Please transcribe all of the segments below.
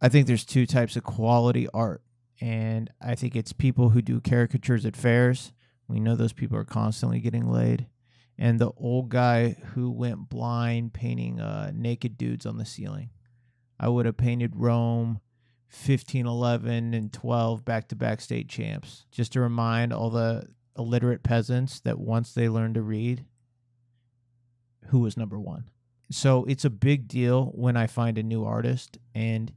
I think there's two types of quality art, and I think it's people who do caricatures at fairs. We know those people are constantly getting laid. And the old guy who went blind painting uh, naked dudes on the ceiling. I would have painted Rome 15, 11, and 12 back to back state champs just to remind all the illiterate peasants that once they learn to read, who was number one. So it's a big deal when I find a new artist, and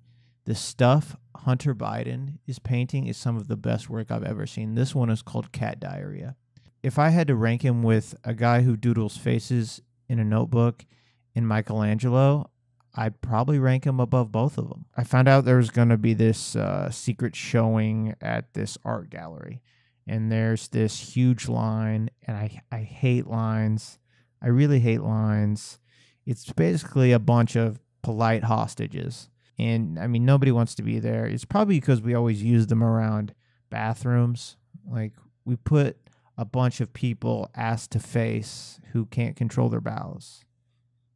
the stuff Hunter Biden is painting is some of the best work I've ever seen. This one is called Cat Diarrhea. If I had to rank him with a guy who doodles faces in a notebook and Michelangelo, I'd probably rank him above both of them. I found out there was going to be this uh, secret showing at this art gallery, and there's this huge line, and I I hate lines. I really hate lines. It's basically a bunch of polite hostages, and I mean nobody wants to be there. It's probably because we always use them around bathrooms. Like we put a bunch of people ass to face who can't control their bowels.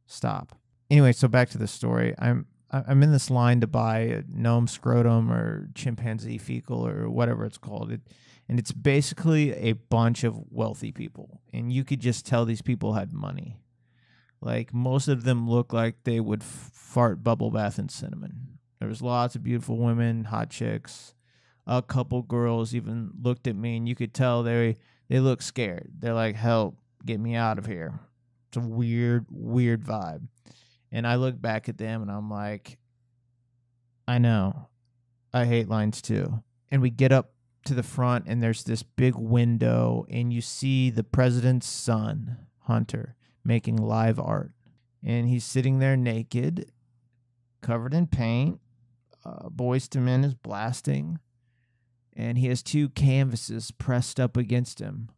Stop anyway, so back to the story. I'm I'm in this line to buy a gnome scrotum or chimpanzee fecal or whatever it's called. It, and it's basically a bunch of wealthy people, and you could just tell these people had money. Like most of them look like they would fart bubble bath in cinnamon. There was lots of beautiful women, hot chicks. A couple girls even looked at me, and you could tell they they look scared. They're like, "Help, get me out of here." It's a weird, weird vibe. And I look back at them and I'm like, I know. I hate lines too. And we get up to the front and there's this big window and you see the president's son, Hunter, making live art. And he's sitting there naked, covered in paint. Uh, Boyz II Men is blasting. And he has two canvases pressed up against him.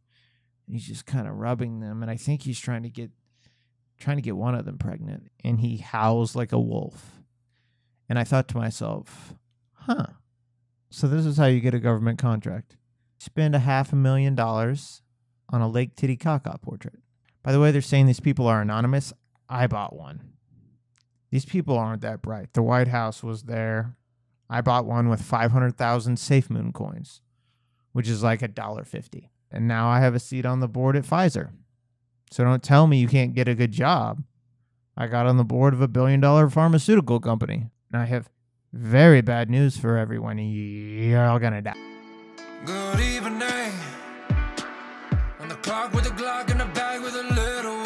He's just kind of rubbing them. And I think he's trying to get trying to get one of them pregnant, and he howls like a wolf. And I thought to myself, huh, so this is how you get a government contract. Spend a half a million dollars on a Lake Titicaca portrait. By the way, they're saying these people are anonymous. I bought one. These people aren't that bright. The White House was there. I bought one with 500,000 SafeMoon coins, which is like a dollar fifty. And now I have a seat on the board at Pfizer. So don't tell me you can't get a good job. I got on the board of a billion dollar pharmaceutical company. And I have very bad news for everyone. You're all gonna die. Good evening. The with a Glock in a bag with a little